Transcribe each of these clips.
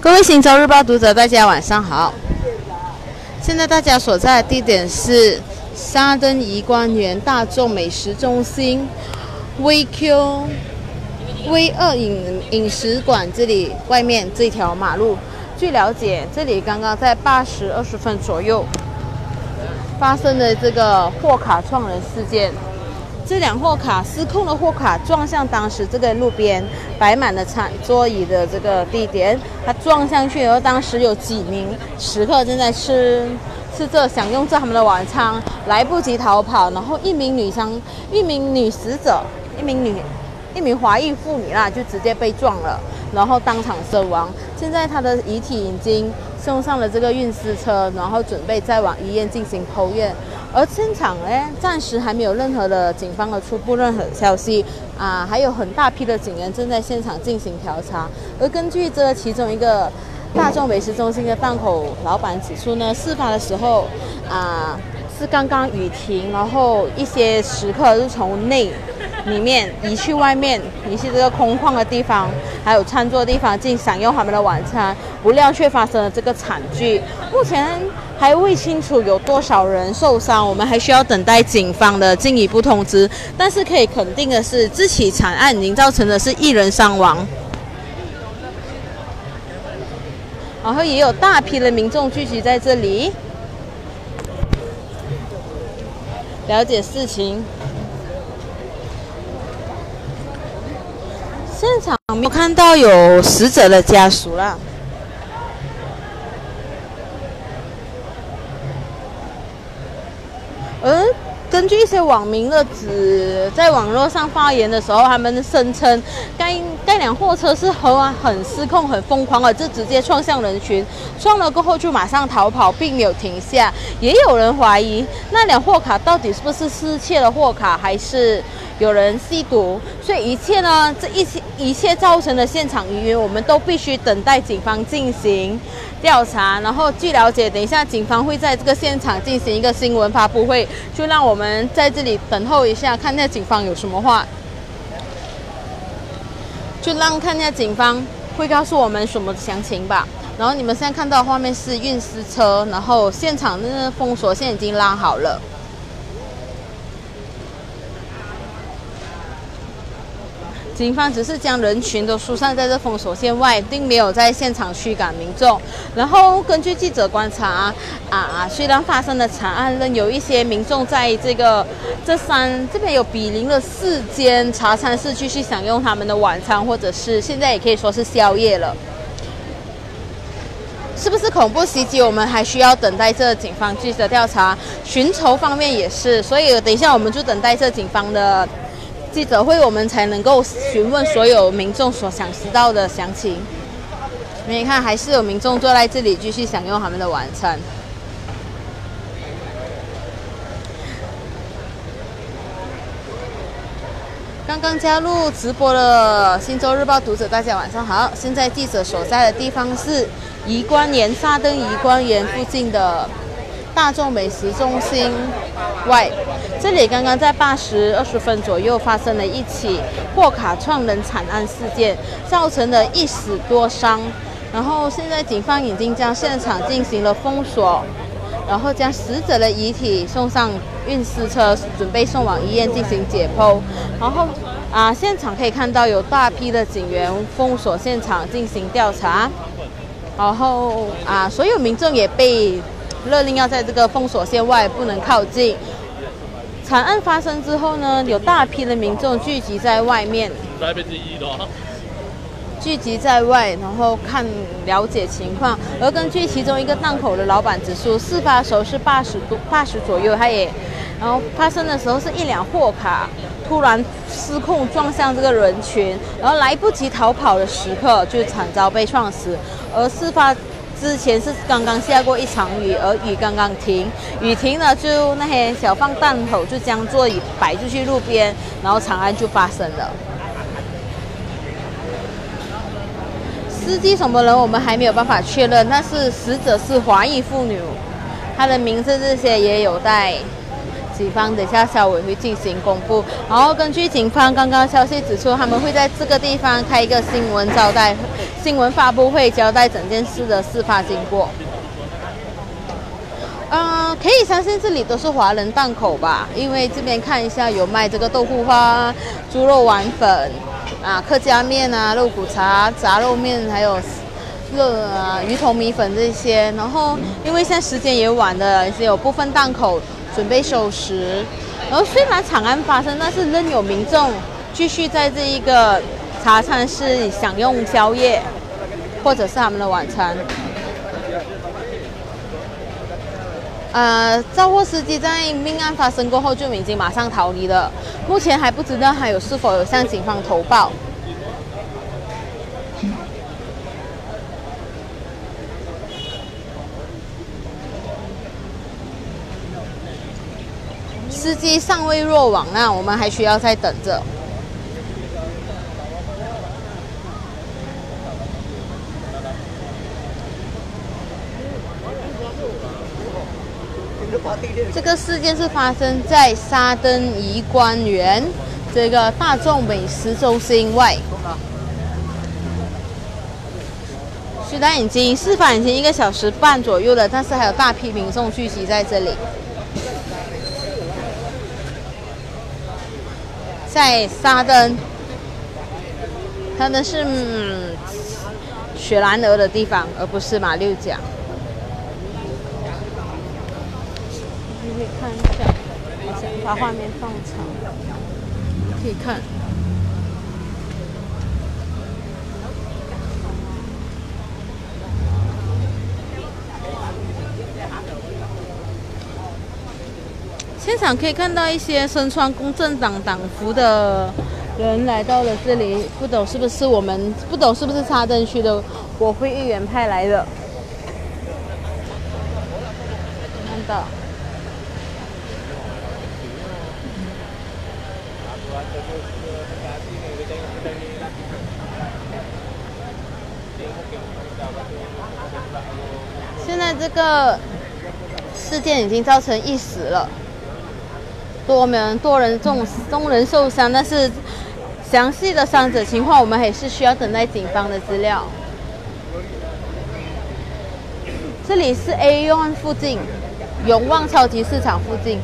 各位《新洲日报》读者，大家晚上好。现在大家所在的地点是沙登怡官园大众美食中心 VQ V 二饮饮食馆这里外面这条马路。据了解，这里刚刚在八时二十分左右发生的这个货卡撞人事件。这辆货卡失控的货卡撞向当时这个路边摆满了餐桌椅的这个地点，它撞上去，然后当时有几名食客正在吃吃这享用这他们的晚餐，来不及逃跑，然后一名女生，一名女死者，一名女，一名华裔妇女啦，就直接被撞了，然后当场身亡。现在她的遗体已经送上了这个运尸车，然后准备再往医院进行剖验。而现场呢，暂时还没有任何的警方的初步任何消息啊，还有很大批的警员正在现场进行调查。而根据这其中一个大众美食中心的档口老板指出呢，事发的时候啊是刚刚雨停，然后一些食客是从内里面移去外面，移去这个空旷的地方，还有餐桌地方进享用他们的晚餐，不料却发生了这个惨剧。目前。还未清楚有多少人受伤，我们还需要等待警方的进一步通知。但是可以肯定的是，这起惨案已经造成的是一人伤亡，然后也有大批的民众聚集在这里了解事情。现场没有看到有死者的家属了。而根据一些网民的指，在网络上发言的时候，他们声称该该辆货车是很很失控、很疯狂的，就直接撞向人群，撞了过后就马上逃跑，并没有停下。也有人怀疑那辆货卡到底是不是失窃的货卡，还是有人吸毒？所以一切呢，这一切一切造成的现场疑云，我们都必须等待警方进行。调查，然后据了解，等一下警方会在这个现场进行一个新闻发布会，就让我们在这里等候一下，看一下警方有什么话，就让看一下警方会告诉我们什么详情吧。然后你们现在看到画面是运尸车，然后现场那个封锁线已经拉好了。警方只是将人群都疏散在这封锁线外，并没有在现场驱赶民众。然后根据记者观察，啊，虽然发生了惨案，仍有一些民众在这个这三这边有比邻的四间茶餐室继续享用他们的晚餐，或者是现在也可以说是宵夜了。是不是恐怖袭击？我们还需要等待这警方继续的调查，寻仇方面也是。所以等一下我们就等待这警方的。记者会，我们才能够询问所有民众所想知道的详情。你看，还是有民众坐在这里继续享用他们的晚餐。刚刚加入直播的《新洲日报》读者，大家晚上好。现在记者所在的地方是宜光园沙登宜光园附近的。大众美食中心外，这里刚刚在八时二十分左右发生了一起货卡撞人惨案事件，造成了一死多伤。然后现在警方已经将现场进行了封锁，然后将死者的遗体送上运尸车，准备送往医院进行解剖。然后啊，现场可以看到有大批的警员封锁现场进行调查。然后啊，所有民众也被。勒令要在这个封锁线外不能靠近。惨案发生之后呢，有大批的民众聚集在外面，聚集在外，然后看了解情况。而根据其中一个档口的老板指出，事发时候是八十多八十左右，他也，然后发生的时候是一辆货卡突然失控撞向这个人群，然后来不及逃跑的时刻就惨遭被撞死。而事发。之前是刚刚下过一场雨，而雨刚刚停，雨停了就那些小放档口就将座椅摆出去路边，然后长安就发生了。司机什么人我们还没有办法确认，但是死者是华裔妇女，她的名字这些也有待警方等下稍微会进行公布。然后根据警方刚刚消息指出，他们会在这个地方开一个新闻招待、新闻发布会，交代整件事的事发经过。嗯，可以相信这里都是华人档口吧？因为这边看一下有卖这个豆腐花、猪肉丸粉。啊，客家面啊，肉骨茶、杂肉面，还有热啊鱼头米粉这些。然后，因为现在时间也晚了，也有部分档口准备收拾。然后，虽然惨案发生，但是仍有民众继续在这一个茶餐室享用宵夜，或者是他们的晚餐。呃，肇货司机在命案发生过后就已经马上逃离了，目前还不知道还有是否有向警方投报。司机尚未落网，那我们还需要再等着。这个事件是发生在沙登怡官园这个大众美食中心外。虽然已经事发已经一个小时半左右了，但是还有大批民众聚集在这里。在沙登，他们是雪兰莪的地方，而不是马六甲。你可以看一下，我想把画面放长，可以看。现场可以看到一些身穿公正党党服的人来到了这里，不懂是不是我们不懂是不是沙登区的国会议员派来的？看到。现在这个事件已经造成一死了，多名多人重多人受伤，但是详细的伤者情况我们还是需要等待警方的资料。这里是 A One 附近，永旺超级市场附近。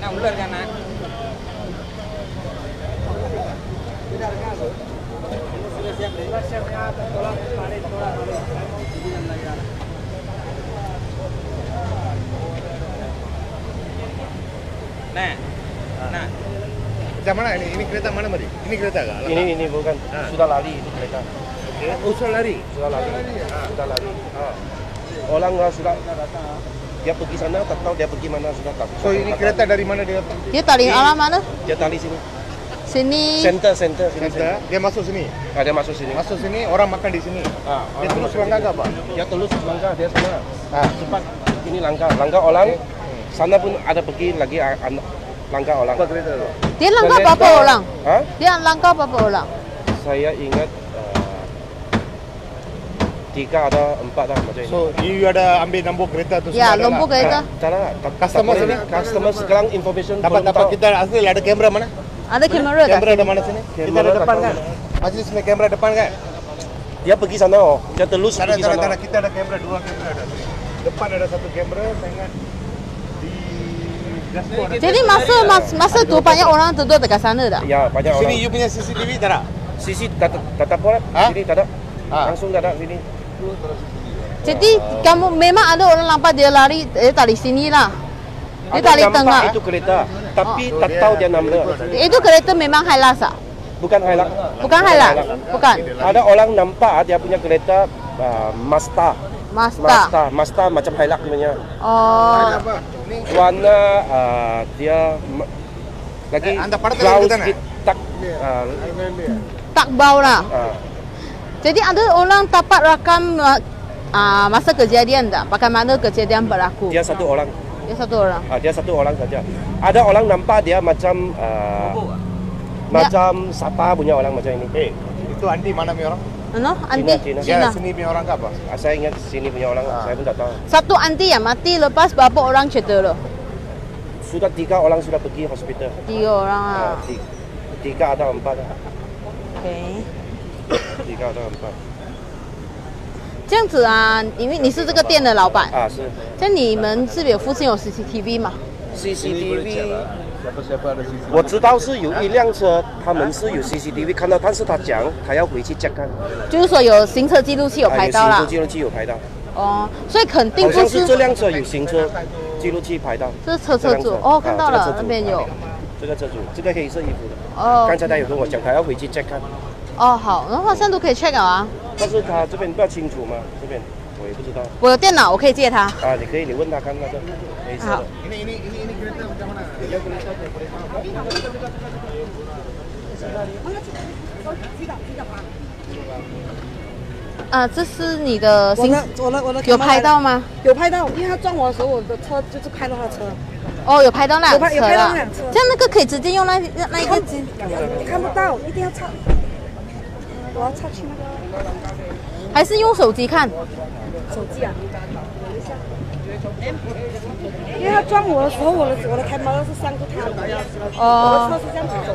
Nah, nah. Macam mana ini? Ini kereta mana tadi? Ini kereta kah? Ini ini bukan Ah. sudah lari itu kereta. Okay. Oh, sudah lari. Sudah lari. Ah. Sudah lari. Ah. Orang nggak sudah dia pergi sana tak tahu dia pergi mana sudah tak. So ini kereta dari mana dia? Dia tarik arah mana? Dia tali sini. Sini. Center center sini. Kereta. Dia masuk sini. Ah, dia masuk sini. Masuk sini orang makan di sini. Ah, Dia terus langkah sini. ke apa? Dia terus langkah dia sana. Ah. Cepat ini langkah. Langkah orang. Sana pun ada pergi lagi ah, an- langkah orang. Apa kereta tu? Dia langkah Kereta- berapa orang? Hah? Dia langkah berapa orang? Saya ingat uh, tiga atau empat lah macam ini. So you ada ambil nombor kereta tu Ya, semua ada nombor lah? kereta. Tak lah. tak- Customer tak sini? Customer sekarang information Dapat dapat tahu. kita asli ada kamera mana? Ada kamera tak? Kamera ada mana sini? Kita Kamera ada depan kan? Masih sini kamera depan kan? Dia pergi sana oh. Dia telus pergi sana. tak ada. Kita ada kamera, dua kamera ada. Depan ada satu kamera, saya ingat di dashboard ada. Jadi masa masa, masa tu banyak orang duduk dekat sana tak? Ya, banyak orang. Sini you punya CCTV tak ada? Sisi tak tak tak. Ha? Sini tak ada. Ha. Langsung tak ada sini. Jadi kamu memang ada orang nampak dia lari dia tarik sini lah. Dia nampak tengah. itu kereta, tapi Oh. tak tahu dia nama. Itu kereta memang Hilux tak? Bukan Hilux. Bukan Hilux. Bukan. Ada orang nampak dia punya kereta uh, Mazda. Mazda. Mazda, Mazda macam Hilux punya. Oh. Warna uh, dia lagi Eh, anda pada brown sikit tak ah, Tak bau lah. ah. Jadi ada orang dapat rakam uh, uh, masa kejadian tak? Bagaimana kejadian berlaku? dia satu orang Dia satu orang. ah, dia satu orang saja ada orang nampak dia macam ah, macam sapa punya orang macam ini Eh, itu Andi mana punya orang? Ano? Anti? Cina. Cina. Dia sini punya orang ke apa? Ah, saya ingat sini punya orang Ah. saya pun tak tahu Satu anti yang mati lepas berapa orang cedera? sudah tiga orang sudah pergi hospital Tiga orang ah, ah. tiga, tiga atau empat OK。tiga atau empat 这样子啊，因为你是这个店的老板，ah 是。像你们这边附近有 CCTV 吗？CCTV 我知道是有一辆车，他们是有 CCTV 看到，但是他讲他要回去 check 看，就是说有行车记录器有拍到啦。啊有行车。记录器有拍到，哦，所以肯定不好像是这是辆车有行车记录器拍到。这是车。车。主哦，看到了啊这个那边有。啊这个车主，这个黑色衣服的，哦。刚才他有跟我讲，他要回去 check 看，哦好，然后好像都可以 check 了啊。但是他这边不清楚吗？这边我也不知道我有电脑，我可以借他。啊，你可以你问他看那个黑色好的。啊，这是你的行我的我的我的有拍到吗？有拍到，因为他撞我的时候，我的车就是开到他的车，哦，有拍到那辆车有拍有拍到了那辆车。这样那个可以直接用那那那一个机你看不到，一定要插，我要插去那个还是用手机看？手机啊。因为他撞我的时候，我的我的开门是向着他的，我的哦车是这样子走。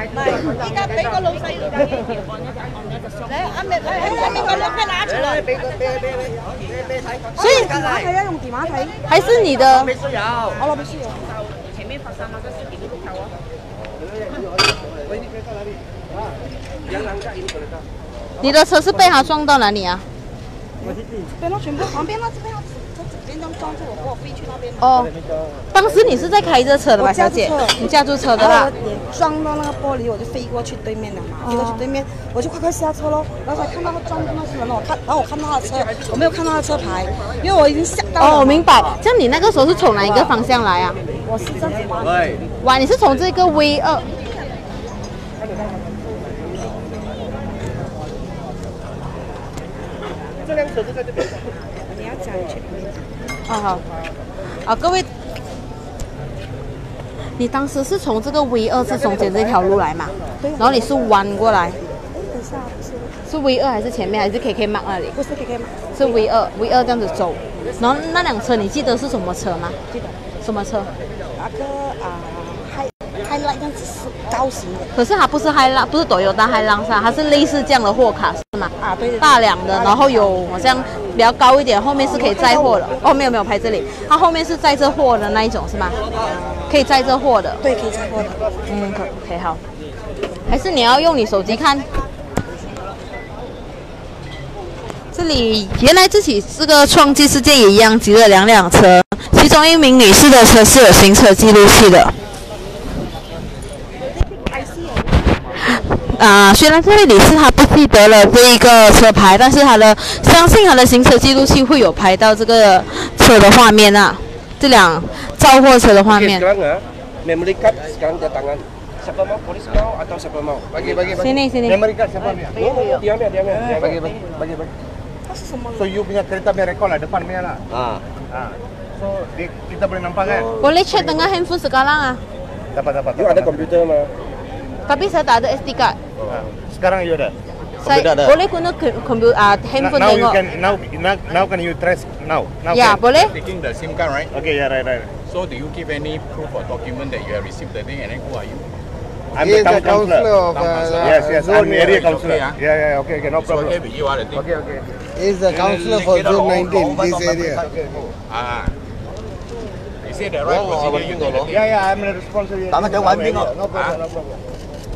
依家俾個老細你阿明阿明個老細拿出來。所以電話睇啊，用電話睇。还是你的我攞俾書啊。你的车是被他撞到哪里啊？这边咯，全部旁边那，这边他，这这边都撞住我，给我飞去那边。哦，当时你是在开着车的吧，小姐？你驾住车的啦撞到那个玻璃，我就飞过去对面了嘛，飞过去对面，我就快快下车喽。然后才看到他撞到那些人了，我看，然后我看到他的车，我没有看到他车牌，因为我已经吓到了。哦，我明白。这样你那个时候是从哪一个方向来啊？我是这样子玩。哇，你是从这个 V 二这辆车是在这边。你要讲去旁边讲。哦好，啊各位，你当时是从这个 V 二是中间这条路来嘛？对然后你是弯过来，哎，等一下，是是 V 二还是前面还是 KK Mark 那里？不是 KK 吗？是 V 二 V 二这样子走，然后那辆车你记得是什么车吗？记得什么车？那个啊，嗨嗨那样子是高型的可是它不是海浪，不是抖油大海浪上，它是类似这样的货卡？啊，对对对大两的，然后有好像比较高一点，后面是可以载货的。哦，没有没有拍这里，它后面是载着货的那一种是吗？可以载着货的。对，可以载货的。嗯，可可以好。还是你要用你手机看？这里原来自己这个创纪事件也一样，挤了两辆车，其中一名女士的车是有行车记录器的。啊，虽然这位女士她不记得了这一个车牌，但是她的相信她的行车记录器会有拍到这个车的画面啊，这辆造货车的画面。sekarang ah, memory card sekarang dia tangan. Siapa mau? Polis mau atau siapa mau? Bagi bagi bagi. Sini sini. Memory card siapa punya? No, no, no, diam ya, diam ya. diam Bagi ya. bagi bagi bagi. 它是什么？So you punya kereta punya rekod lah depan punya lah. Ah. Ah. So di, kita boleh nampak kan? Boleh check dengan handphone sekarang ah. Dapat dapat. You dapat, ada komputer mah? Tapi saya tak ada SD card. Ah. Sekarang you ada. Saya ada. boleh guna ke- komputer ah, Now, handphone now you tengok. can now now now can you trace now now. Ya, can. boleh? taking the SIM card, right? Okay, yeah, right, right. So do you give any proof or document that you have received the thing and then who are you? I'm He the is the town councillor. of Town uh. Yes, yes, I'm zone. area Okay, councillor. ah. Yeah, yeah, okay, okay, no problem. here with you are the thing. Okay, okay. He is the councillor for zone 19, this area. Ah. You say the right procedure you the thing. Yeah, yeah, I'm the responsible. Tak macam Wan Bing, No oh. problem, no problem.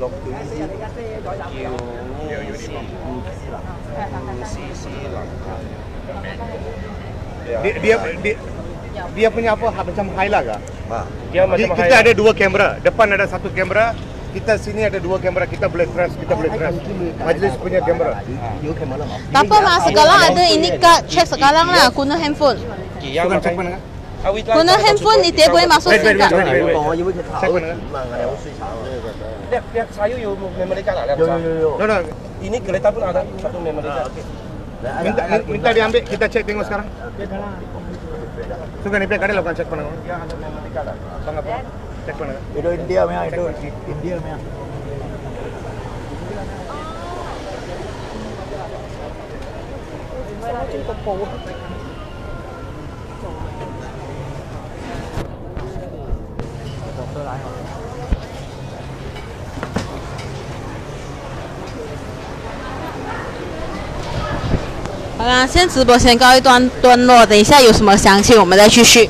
碌。冷热六卷叫乌斯乌斯斯冷。 Dia, dia, dia, dia punya apa macam highlight ah. Ah. Dia Di- macam kita highlight. ada dua kamera. Depan ada satu kamera. Kita sini ada dua kamera. Kita boleh trace, kita boleh trace. Majlis punya kamera. Tak apa mas, sekarang ada ini kak, cek sekarang lah guna handphone. Yang Bukan cek macam mana? Awit Guna handphone ni dia boleh masuk Wait, SIM wait, card. Lihat, lihat saya yo memory card lah. Yo yo yo. No, no. Ini kereta pun ada satu memory card. Minta, minta diambil. Kita cek tengok sekarang. Suka ni pihak ada lakukan cek mana? Yang ada memory card lah. Bang apa? Cek mana? Itu India punya, itu India punya. Hãy 好啦，先直播先告一段段落，等一下有什么详情我们再继续。